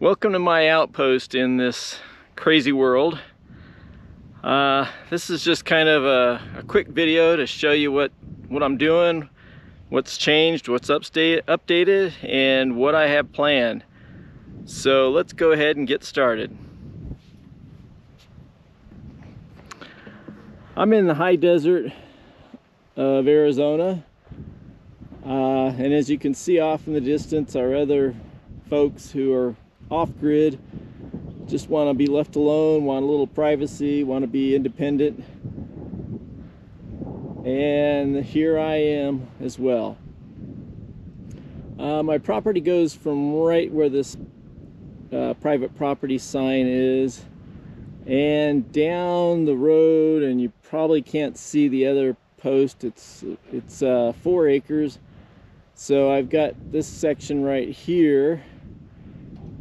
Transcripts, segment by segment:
Welcome to my outpost in this crazy world. Uh, this is just kind of a, a, quick video to show you what, what I'm doing, what's changed, what's update, updated, and what I have planned. So let's go ahead and get started. I'm in the high desert of Arizona. Uh, and as you can see off in the distance, our other folks who are off-grid, just want to be left alone, want a little privacy, want to be independent. And here I am as well. Uh, my property goes from right where this uh, private property sign is and down the road and you probably can't see the other post it's it's uh, four acres so I've got this section right here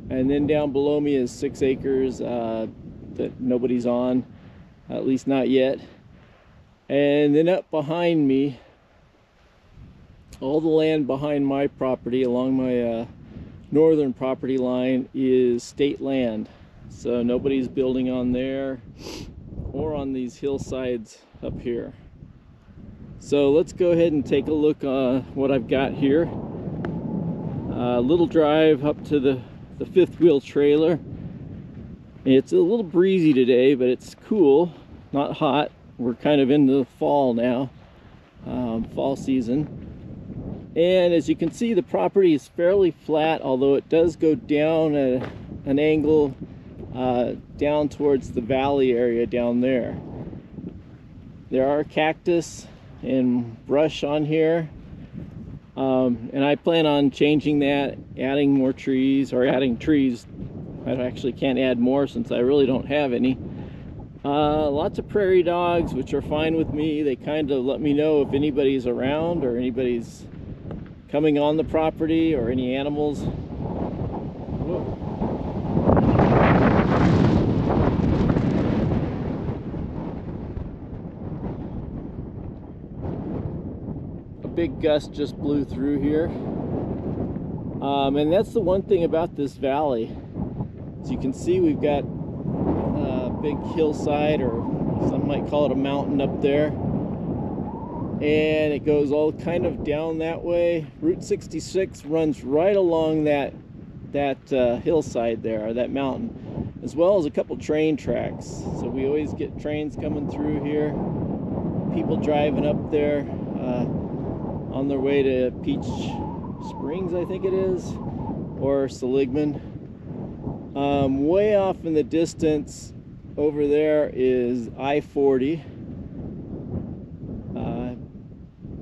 and then down below me is six acres uh, that nobody's on at least not yet. And then up behind me all the land behind my property along my uh, northern property line is state land. So nobody's building on there or on these hillsides up here. So let's go ahead and take a look uh, what I've got here. A uh, little drive up to the the fifth wheel trailer. It's a little breezy today, but it's cool, not hot. We're kind of into the fall now, um, fall season. And as you can see, the property is fairly flat, although it does go down a, an angle uh, down towards the valley area down there. There are cactus and brush on here um, and I plan on changing that, adding more trees or adding trees. I actually can't add more since I really don't have any. Uh, lots of prairie dogs, which are fine with me. They kind of let me know if anybody's around or anybody's coming on the property or any animals. Gust just blew through here. Um, and that's the one thing about this valley. As you can see, we've got a big hillside, or some might call it a mountain up there. And it goes all kind of down that way. Route 66 runs right along that that uh, hillside there, or that mountain, as well as a couple train tracks. So we always get trains coming through here, people driving up there. On their way to Peach Springs, I think it is, or Seligman. Um, way off in the distance over there is I-40 uh,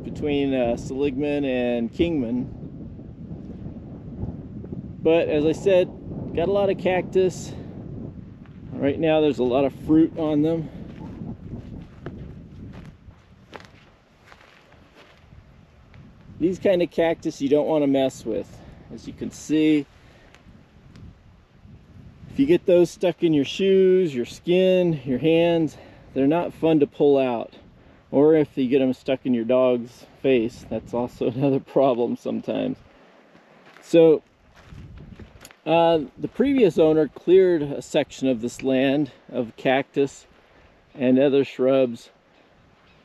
between uh, Seligman and Kingman. But as I said, got a lot of cactus. Right now there's a lot of fruit on them. These kind of cactus you don't want to mess with. As you can see, if you get those stuck in your shoes, your skin, your hands, they're not fun to pull out. Or if you get them stuck in your dog's face, that's also another problem sometimes. So, uh, the previous owner cleared a section of this land of cactus and other shrubs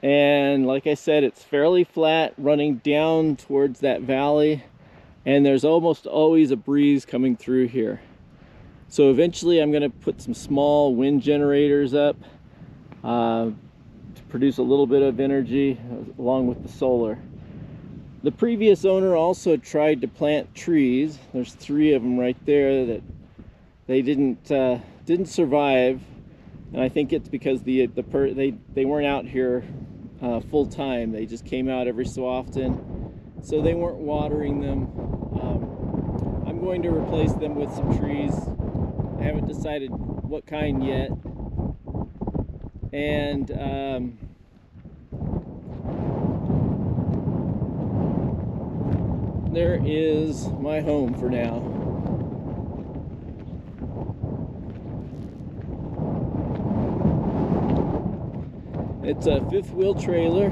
and like I said it's fairly flat running down towards that valley. And there's almost always a breeze coming through here. So eventually I'm going to put some small wind generators up uh, to produce a little bit of energy along with the solar. The previous owner also tried to plant trees. There's three of them right there that they didn't uh, didn't survive. And I think it's because the the per they they weren't out here uh, full time. They just came out every so often, so they weren't watering them. Um, I'm going to replace them with some trees. I haven't decided what kind yet. And um, there is my home for now. It's a fifth wheel trailer.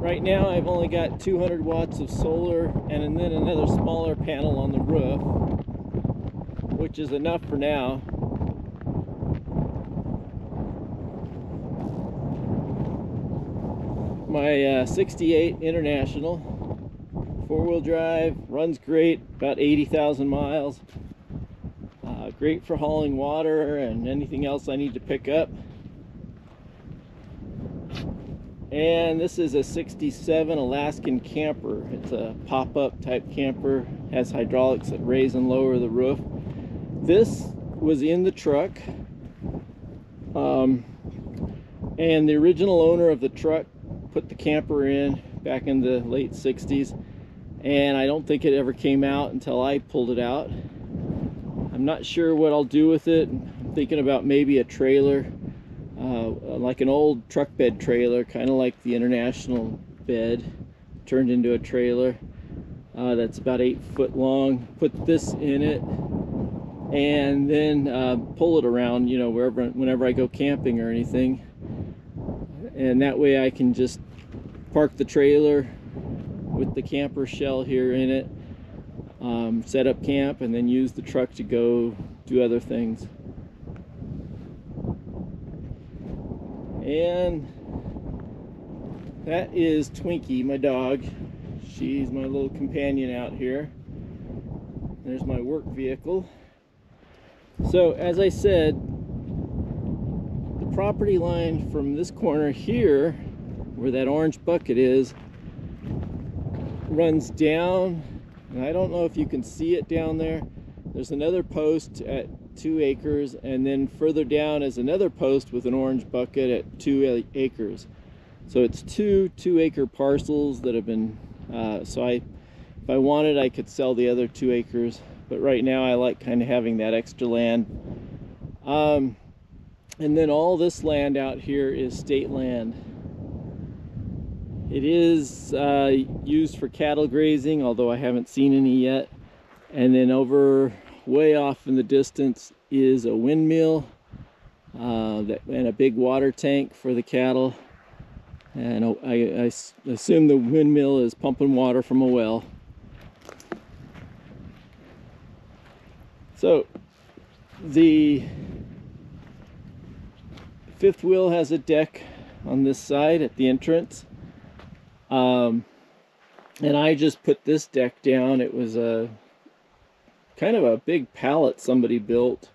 right now I've only got 200 watts of solar and then another smaller panel on the roof, which is enough for now. My uh, 68 International four-wheel drive, runs great, about 80,000 miles. Uh, great for hauling water and anything else I need to pick up. And this is a 67 Alaskan camper. It's a pop-up type camper, has hydraulics that raise and lower the roof. This was in the truck. Um, and the original owner of the truck put the camper in back in the late 60s and I don't think it ever came out until I pulled it out. I'm not sure what I'll do with it. I'm thinking about maybe a trailer uh, like an old truck bed trailer, kind of like the International bed, turned into a trailer uh, that's about eight foot long. Put this in it, and then uh, pull it around, you know, wherever, whenever I go camping or anything. And that way I can just park the trailer with the camper shell here in it, um, set up camp, and then use the truck to go do other things. And that is Twinkie, my dog. She's my little companion out here. There's my work vehicle. So, as I said, the property line from this corner here, where that orange bucket is, runs down. And I don't know if you can see it down there. There's another post at two acres and then further down is another post with an orange bucket at two acres. So it's two two acre parcels that have been uh, so I if I wanted I could sell the other two acres but right now I like kind of having that extra land. Um, and then all this land out here is state land. It is uh, used for cattle grazing although I haven't seen any yet. And then over way off in the distance is a windmill uh, that, and a big water tank for the cattle. And I, I assume the windmill is pumping water from a well. So the fifth wheel has a deck on this side at the entrance. Um, and I just put this deck down. It was a kind of a big pallet somebody built.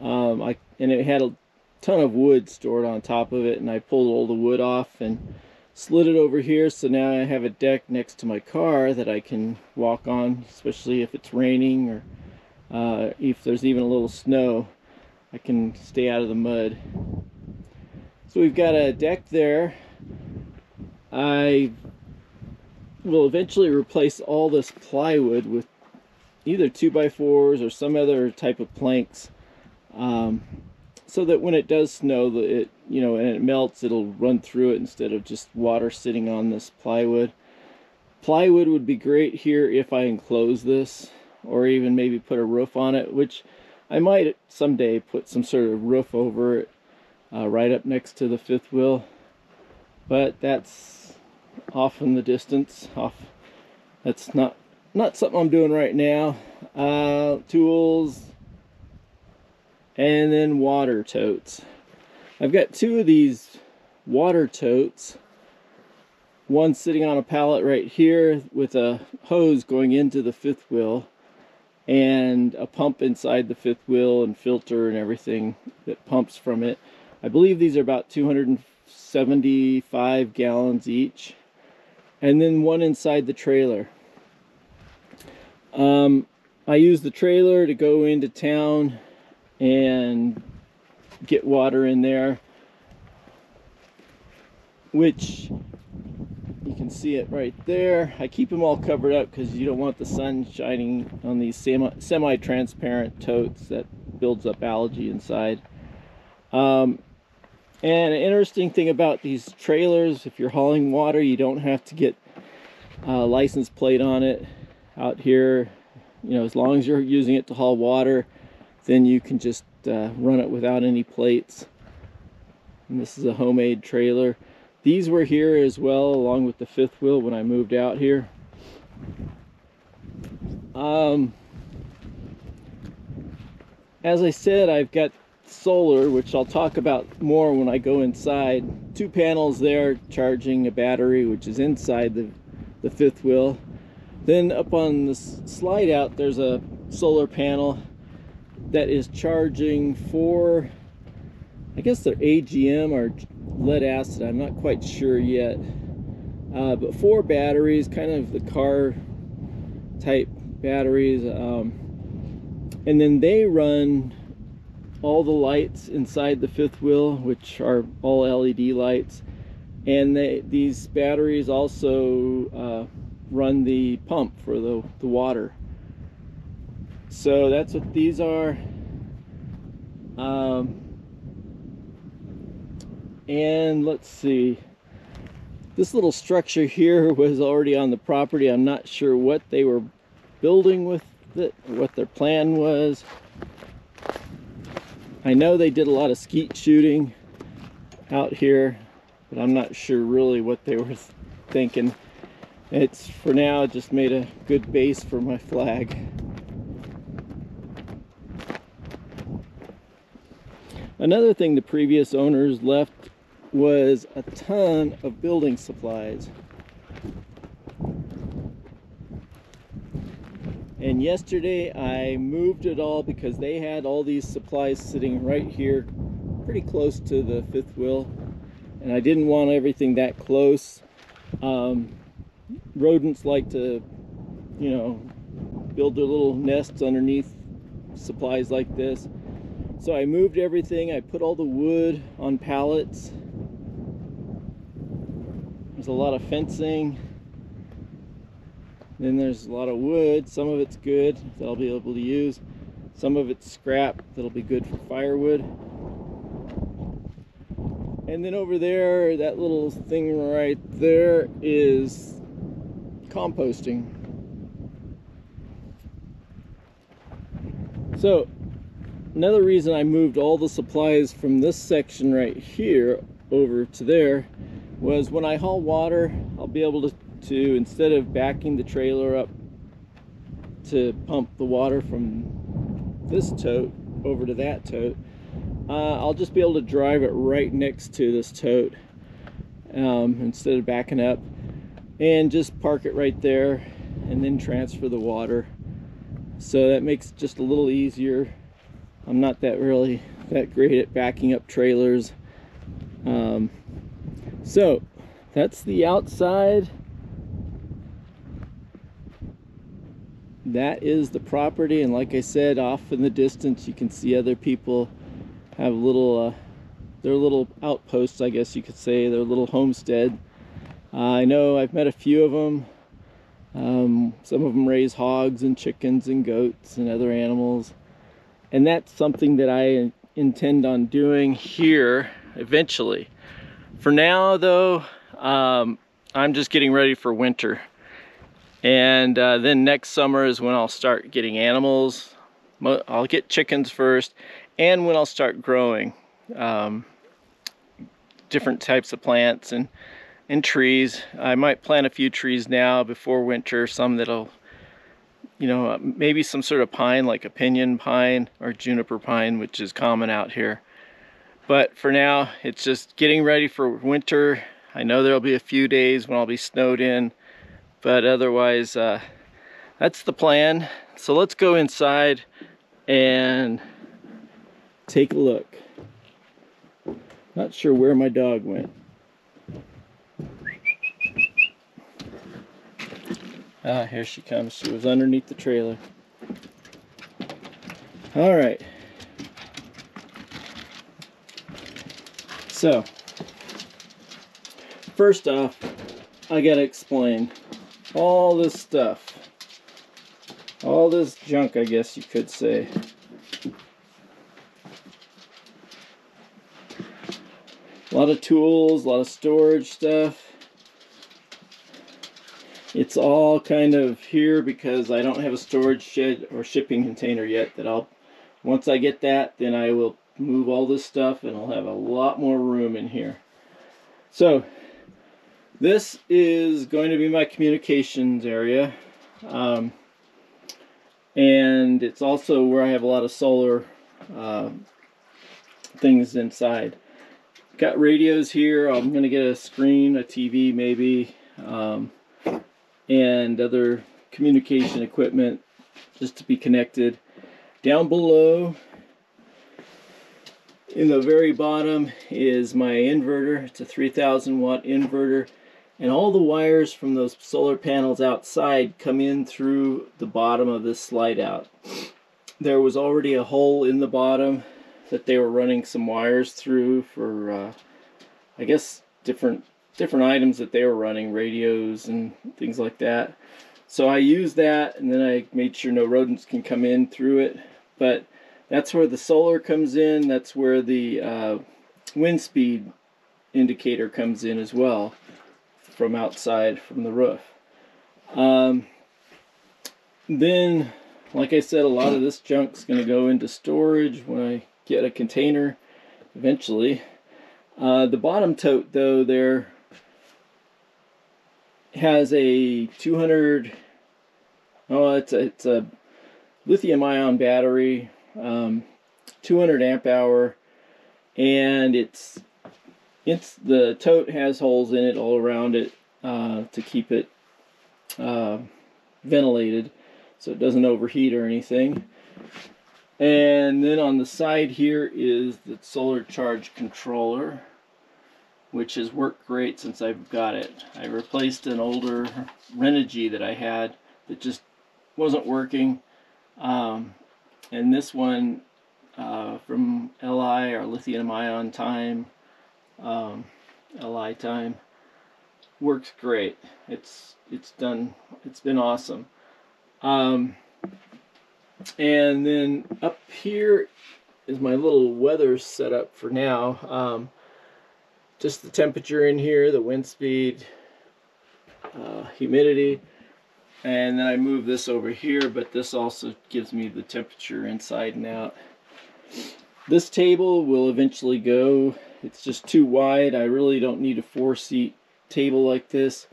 Um, I and it had a ton of wood stored on top of it, and I pulled all the wood off and slid it over here. So now I have a deck next to my car that I can walk on, especially if it's raining or uh, if there's even a little snow. I can stay out of the mud. So we've got a deck there. I will eventually replace all this plywood with either 2 by 4s or some other type of planks um, so that when it does snow it you know and it melts it'll run through it instead of just water sitting on this plywood. Plywood would be great here if I enclose this or even maybe put a roof on it which I might someday put some sort of roof over it uh, right up next to the fifth wheel. But that's off in the distance off that's not not something I'm doing right now. Uh, tools and then water totes. I've got two of these water totes. One sitting on a pallet right here with a hose going into the fifth wheel and a pump inside the fifth wheel and filter and everything that pumps from it. I believe these are about 275 gallons each. And then one inside the trailer. Um, I use the trailer to go into town and get water in there, which you can see it right there. I keep them all covered up because you don't want the sun shining on these semi-transparent totes that builds up algae inside. Um, and an interesting thing about these trailers, if you're hauling water, you don't have to get a license plate on it out here you know as long as you're using it to haul water then you can just uh, run it without any plates and this is a homemade trailer These were here as well, along with the fifth wheel when I moved out here. Um, as I said, I've got solar, which I'll talk about more when I go inside. Two panels there charging a battery, which is inside the, the fifth wheel. Then up on the slide out, there's a solar panel that is charging for, I guess they're AGM or lead acid. I'm not quite sure yet. Uh, but four batteries, kind of the car type batteries. Um, and then they run all the lights inside the fifth wheel, which are all LED lights. And they, these batteries also uh, run the pump for the, the water. So that's what these are. Um, and let's see. This little structure here was already on the property. I'm not sure what they were building with it, what their plan was. I know they did a lot of skeet shooting out here, but I'm not sure really what they were thinking. It's, for now, just made a good base for my flag. Another thing the previous owners left was a ton of building supplies. And yesterday I moved it all because they had all these supplies sitting right here pretty close to the fifth wheel. And I didn't want everything that close. Um, rodents like to, you know, build their little nests underneath supplies like this. So I moved everything. I put all the wood on pallets. There's a lot of fencing. Then there's a lot of wood. Some of it's good that I'll be able to use. Some of it's scrap that'll be good for firewood. And then over there, that little thing right there is composting. So, another reason I moved all the supplies from this section right here over to there was when I haul water, I'll be able to to instead of backing the trailer up to pump the water from this tote over to that tote uh, I'll just be able to drive it right next to this tote um, instead of backing up and just park it right there and then transfer the water. So that makes just a little easier. I'm not that really that great at backing up trailers. Um, so that's the outside. That is the property. And like I said off in the distance you can see other people have little uh, their little outposts I guess you could say their little homestead uh, I know I've met a few of them um, some of them raise hogs and chickens and goats and other animals. And that's something that I intend on doing here eventually. For now though um, I'm just getting ready for winter. And uh, then next summer is when I'll start getting animals. I'll get chickens first, and when I'll start growing um, different types of plants and, and trees. I might plant a few trees now before winter, some that'll, you know, maybe some sort of pine like a pinyon pine or juniper pine, which is common out here. But for now, it's just getting ready for winter. I know there'll be a few days when I'll be snowed in but otherwise uh, that's the plan so let's go inside and take a look not sure where my dog went ah here she comes she was underneath the trailer all right so first off I gotta explain all this stuff. All this junk, I guess you could say. A lot of tools, a lot of storage stuff. It's all kind of here because I don't have a storage shed or shipping container yet that I'll, once I get that, then I will move all this stuff and I'll have a lot more room in here. So, This is going to be my communications area. Um, and it's also where I have a lot of solar uh, things inside. Got radios here. I'm going to get a screen, a TV maybe, um, and other communication equipment just to be connected. Down below, in the very bottom, is my inverter. It's a 3000 watt inverter. And all the wires from those solar panels outside come in through the bottom of this slide out. There was already a hole in the bottom that they were running some wires through for, uh, I guess, different different items that they were running, radios and things like that. So I used that and then I made sure no rodents can come in through it. But that's where the solar comes in. That's where the uh, wind speed indicator comes in as well from outside from the roof. Um, then, like I said, a lot of this junk's going to go into storage when I get a container eventually. Uh, the bottom tote, though, there has a 200. Oh, it's a, it's a lithium-ion battery, um, 200 amp hour, and it's it's the tote has holes in it all around it uh, to keep it uh, ventilated so it doesn't overheat or anything. And then on the side here is the solar charge controller, which has worked great since I've got it. I replaced an older Renogy that I had that just wasn't working. Um, and this one uh, from LI, or lithium ion time, um, LI time works great. It's it's done. It's been awesome. Um, and then up here is my little weather setup for now. Um, just the temperature in here, the wind speed, uh, humidity, and then I move this over here, but this also gives me the temperature inside and out. This table will eventually go it's just too wide. I really don't need a four seat table like this.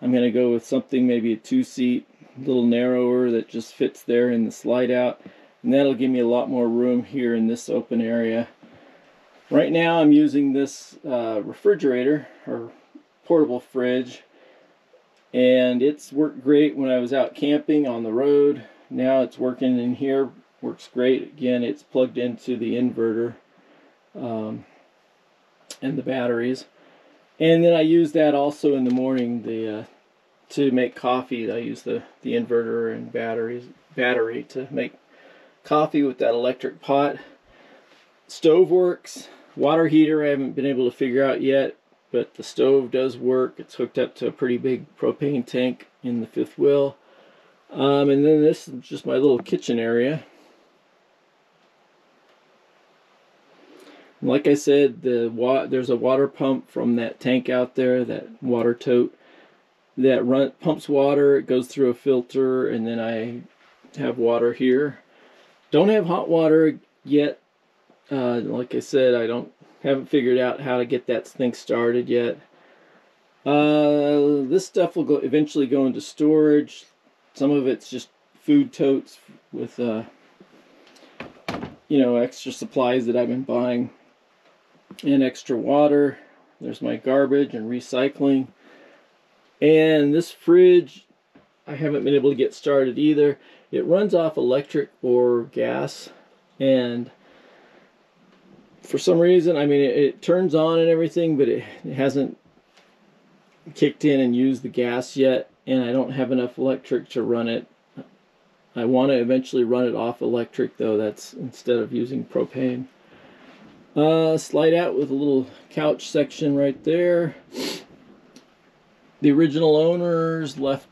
I'm going to go with something maybe a two seat, a little narrower that just fits there in the slide out. And that'll give me a lot more room here in this open area. Right now I'm using this uh, refrigerator or portable fridge and it's worked great when I was out camping on the road. Now it's working in here, works great. Again, it's plugged into the inverter. Um, and the batteries. And then I use that also in the morning the uh, to make coffee. I use the, the inverter and batteries battery to make coffee with that electric pot. Stove works. Water heater I haven't been able to figure out yet, but the stove does work. It's hooked up to a pretty big propane tank in the fifth wheel. Um, and then this is just my little kitchen area. Like I said, the there's a water pump from that tank out there, that water tote, that run pumps water. It goes through a filter, and then I have water here. Don't have hot water yet. Uh, like I said, I don't haven't figured out how to get that thing started yet. Uh, this stuff will go eventually go into storage. Some of it's just food totes with uh, you know extra supplies that I've been buying and extra water. There's my garbage and recycling. And this fridge, I haven't been able to get started either. It runs off electric or gas. And for some reason, I mean, it, it turns on and everything, but it, it hasn't kicked in and used the gas yet. And I don't have enough electric to run it. I want to eventually run it off electric, though, that's instead of using propane. Uh, slide out with a little couch section right there. The original owners left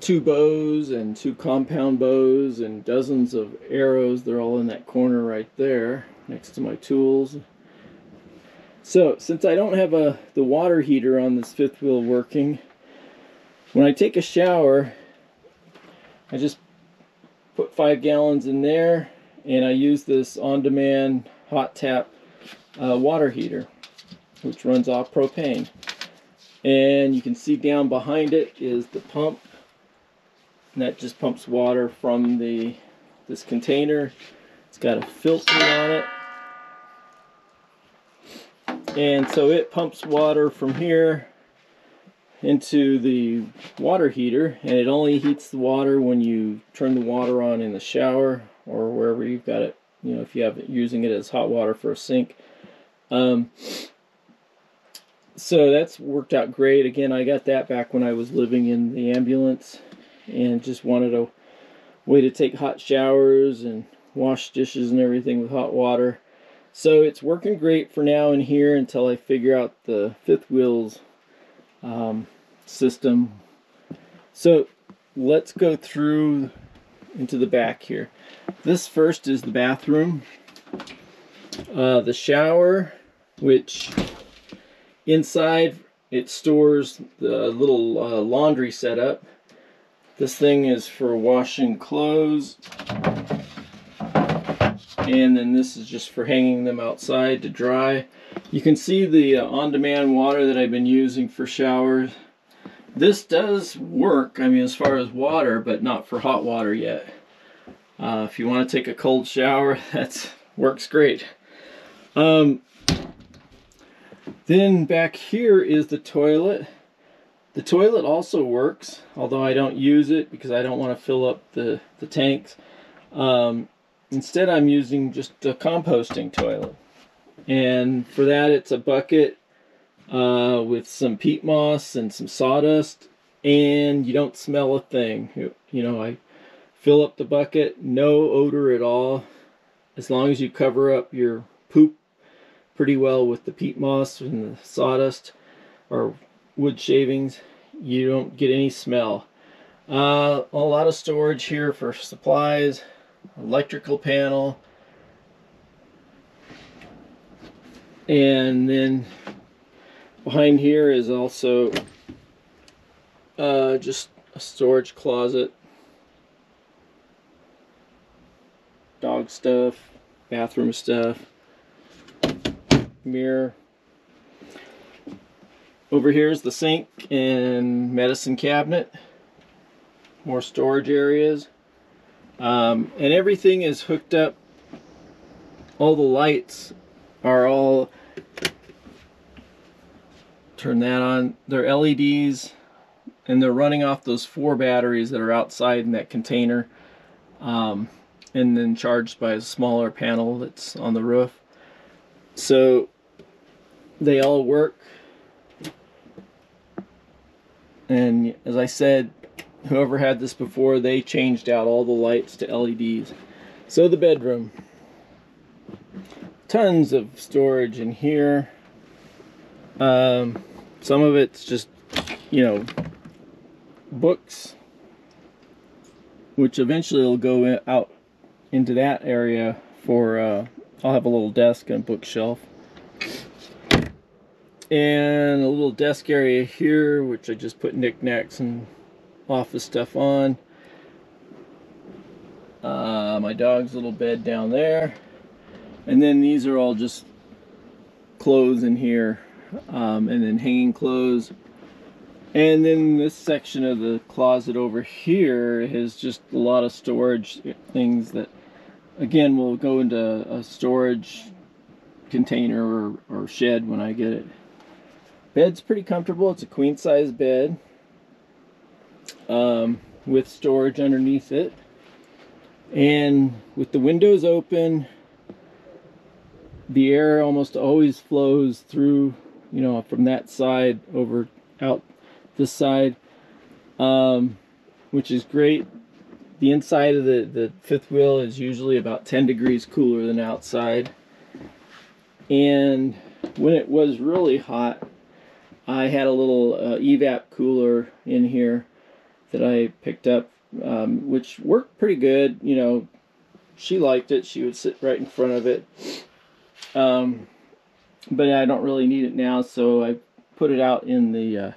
two bows and two compound bows and dozens of arrows. They're all in that corner right there next to my tools. So since I don't have a the water heater on this fifth wheel working, when I take a shower, I just put five gallons in there and I use this on-demand hot tap uh, water heater, which runs off propane. And you can see down behind it is the pump. And that just pumps water from the this container. It's got a filter on it. And so it pumps water from here into the water heater and it only heats the water when you turn the water on in the shower or wherever you've got it you know if you have it using it as hot water for a sink um, so that's worked out great again I got that back when I was living in the ambulance and just wanted a way to take hot showers and wash dishes and everything with hot water so it's working great for now in here until I figure out the fifth wheels um, system. So let's go through into the back here. This first is the bathroom. Uh, the shower, which inside it stores the little uh, laundry setup. This thing is for washing clothes. And then this is just for hanging them outside to dry. You can see the uh, on-demand water that I've been using for showers. This does work, I mean, as far as water, but not for hot water yet. Uh, if you want to take a cold shower, that works great. Um, then back here is the toilet. The toilet also works, although I don't use it because I don't want to fill up the, the tanks. Um, instead, I'm using just a composting toilet. And for that it's a bucket uh, with some peat moss and some sawdust and you don't smell a thing. You, you know I fill up the bucket no odor at all. As long as you cover up your poop pretty well with the peat moss and the sawdust or wood shavings you don't get any smell. Uh, a lot of storage here for supplies electrical panel and then behind here is also uh, just a storage closet dog stuff bathroom stuff mirror over here is the sink and medicine cabinet. More storage areas. Um, and everything is hooked up. All the lights are all turn that on. They're LEDs and they're running off those four batteries that are outside in that container um, and then charged by a smaller panel that's on the roof. So they all work and as I said whoever had this before they changed out all the lights to LEDs so the bedroom. Tons of storage in here. Um, some of it's just, you know, books, which eventually will go out into that area for, uh, I'll have a little desk and bookshelf. And a little desk area here, which I just put knickknacks and office stuff on. Uh, my dog's little bed down there. And then these are all just clothes in here um, and then hanging clothes. And then this section of the closet over here is just a lot of storage things that, again, will go into a storage container or, or shed when I get it. Bed's pretty comfortable. It's a queen size bed um, with storage underneath it. And with the windows open, the air almost always flows through you know, from that side over out this side, um, which is great. The inside of the, the fifth wheel is usually about 10 degrees cooler than outside. And when it was really hot, I had a little uh, evap cooler in here that I picked up, um, which worked pretty good. You know, she liked it. She would sit right in front of it. Um, but I don't really need it now, so I put it out in the uh,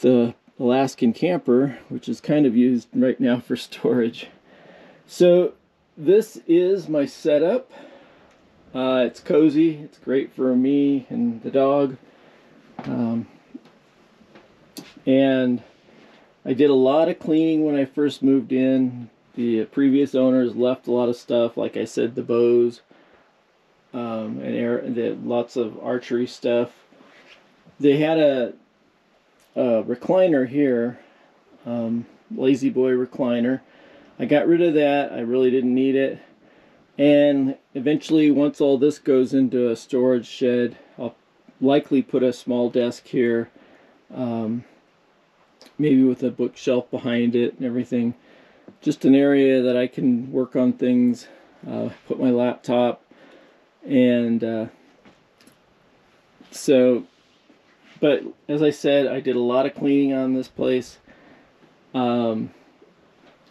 the Alaskan camper, which is kind of used right now for storage. So this is my setup. Uh, it's cozy. It's great for me and the dog. Um, and I did a lot of cleaning when I first moved in. The previous owners left a lot of stuff, like I said, the bows, um, and air, the, lots of archery stuff. They had a, a recliner here, um, La-Z-Boy recliner. I got rid of that. I really didn't need it. And eventually, once all this goes into a storage shed, I'll likely put a small desk here, um, maybe with a bookshelf behind it and everything. Just an area that I can work on things, uh, put my laptop, and uh, so, but as I said, I did a lot of cleaning on this place. Um,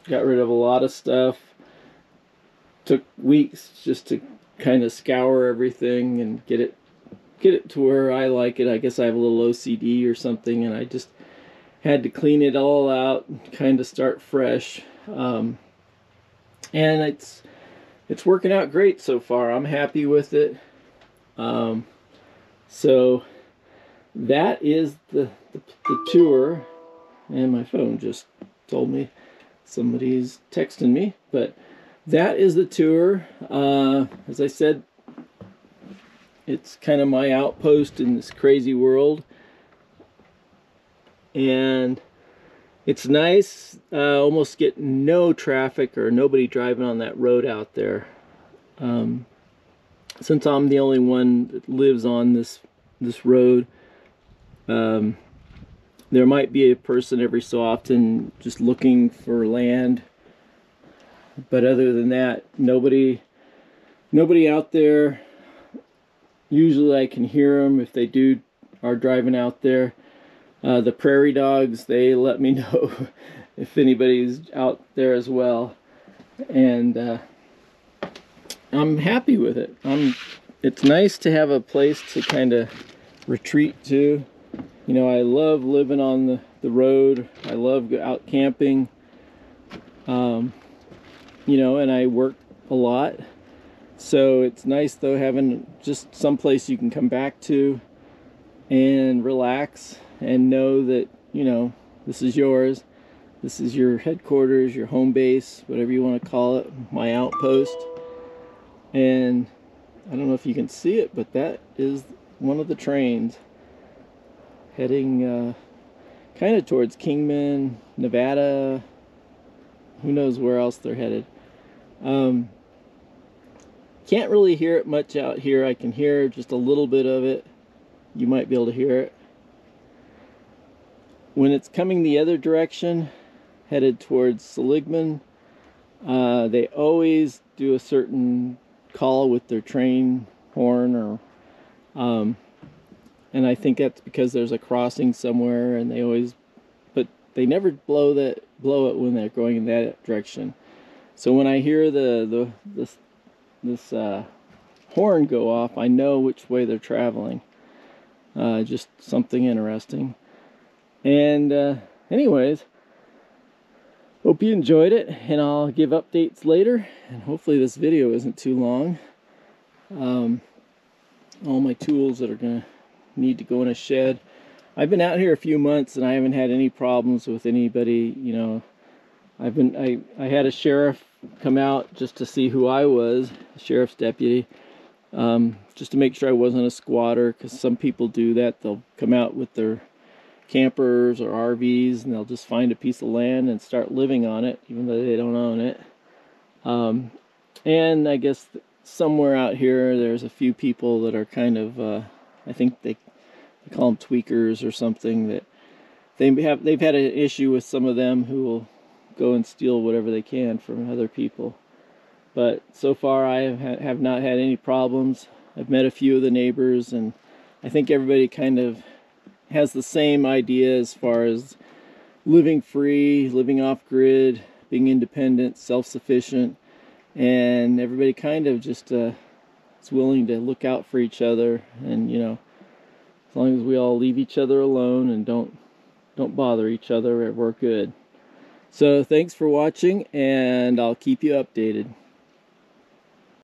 got rid of a lot of stuff took weeks just to kind of scour everything and get it get it to where I like it. I guess I have a little OCD or something, and I just had to clean it all out, kind of start fresh. Um, and it's it's working out great so far. I'm happy with it. Um, so that is the, the, the tour, and my phone just told me somebody's texting me, but that is the tour. Uh, as I said, it's kind of my outpost in this crazy world. And it's nice, uh, almost get no traffic or nobody driving on that road out there. Um, since I'm the only one that lives on this this road, um, there might be a person every so often just looking for land but other than that nobody nobody out there usually I can hear them if they do are driving out there. Uh, the prairie dogs they let me know if anybody's out there as well. And uh, I'm happy with it. I'm it's nice to have a place to kind of retreat to. You know I love living on the, the road. I love out camping. Um, you know, and I work a lot. So it's nice though having just some place you can come back to and relax and know that, you know, this is yours. This is your headquarters, your home base, whatever you want to call it, my outpost. And I don't know if you can see it, but that is one of the trains heading uh, kind of towards Kingman, Nevada, who knows where else they're headed. Um, can't really hear it much out here. I can hear just a little bit of it. You might be able to hear it. When it's coming the other direction, headed towards Seligman, uh, they always do a certain call with their train horn or um, and I think that's because there's a crossing somewhere and they always but they never blow that blow it when they're going in that direction. So when I hear the the this this uh, horn go off, I know which way they're traveling. Uh, just something interesting. And uh, anyways, hope you enjoyed it, and I'll give updates later. And hopefully this video isn't too long. Um, all my tools that are gonna need to go in a shed. I've been out here a few months and I haven't had any problems with anybody, you know. I've been I, I had a sheriff come out just to see who I was, sheriff's deputy, um, just to make sure I wasn't a squatter because some people do that. They'll come out with their campers or RVs and they'll just find a piece of land and start living on it even though they don't own it. Um, and I guess somewhere out here there's a few people that are kind of uh, I think they they call them tweakers or something that they have they've had an issue with some of them who will go and steal whatever they can from other people. But so far I have, not had any problems. I've met a few of the neighbors and I think everybody kind of has the same idea as far as living free, living off grid, being independent, self-sufficient, and everybody kind of just uh, is willing to look out for each other and you know as long as we all leave each other alone and don't don't bother each other, we're good. So thanks for watching and I'll keep you updated.